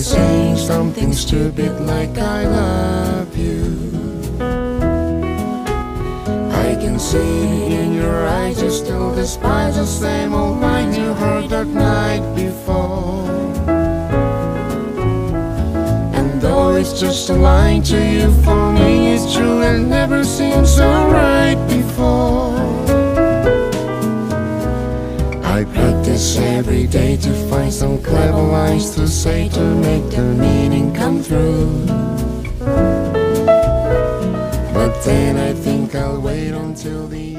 Saying something stupid like I love you. I can see in your eyes you still despise the same old line you heard that night before. And though it's just a line to you, for me every day to find some clever lines to say to make the meaning come through. But then I think I'll wait until the